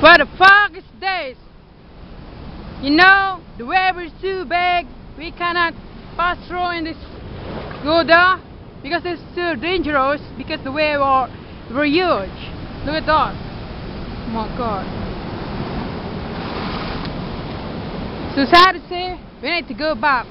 What the fuck is this? You know, the wave is too big. We cannot pass through in this Goda uh, because it's too dangerous because the wave are very huge. Look at that. Oh my god. So sad to say, we need to go back.